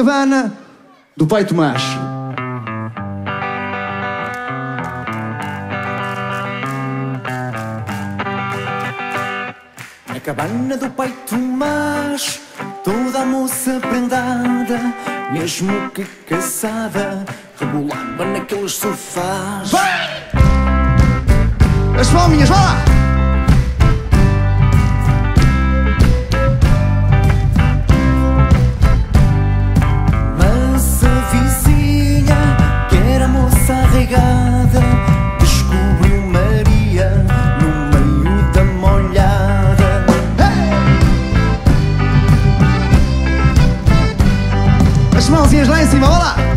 Cabana do Pai Tomás. Na cabana do Pai Tomás, toda a moça prendada, mesmo que cansada, rebolava naqueles sofás. Vai! As palminhas, vá lá! mãozinhas lá em cima, vamos lá!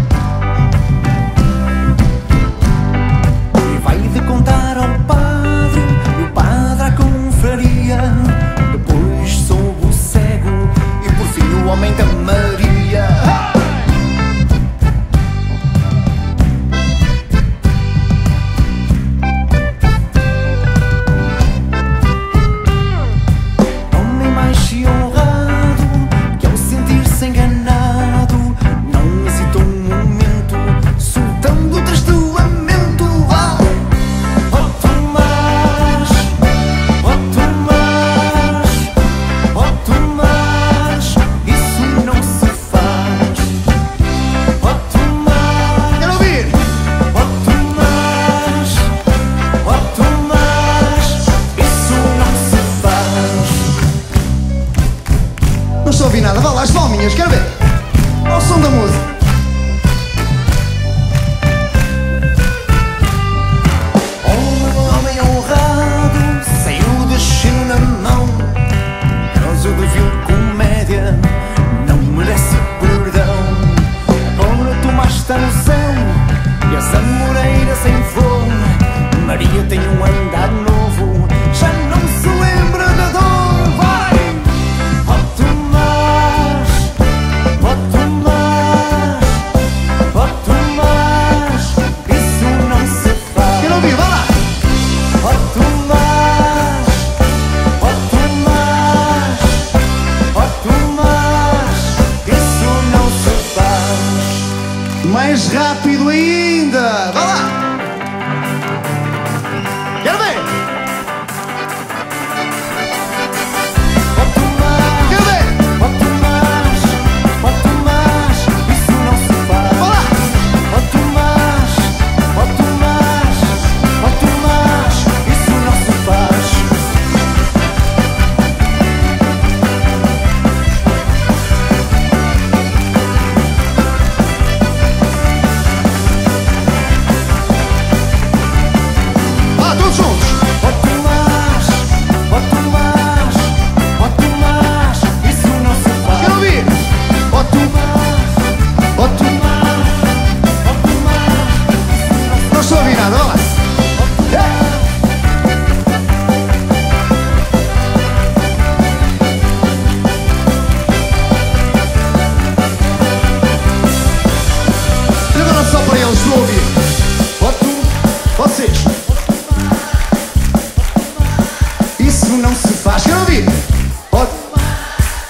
nada, vá lá, as palminhas, quero ver. Ao som da música. Homem honrado saiu de chino na mão. Causa do vil comédia, não merece perdão. Pobre Tomás está no céu e essa moreira sem flor. Maria tem um anjo. Mais rápido ainda! Vá lá!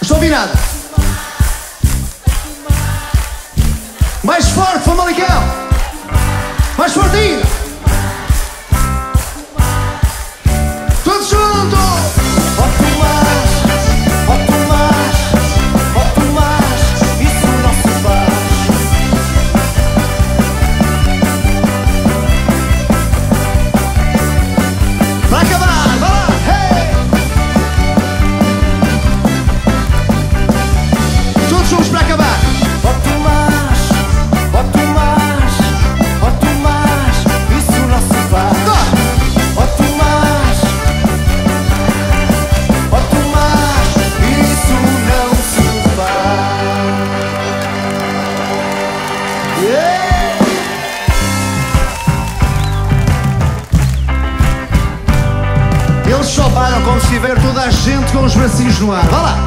Estou virado. Mais forte, Famalicão. Mais forte ainda. passinhos no ar. Vá lá!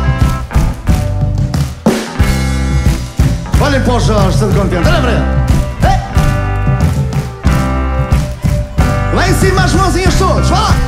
Olhem para o Jorge, todo contente. Olha para ele. Lá em cima as mãozinhas todas. Vá lá!